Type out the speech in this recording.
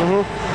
Mm-hmm.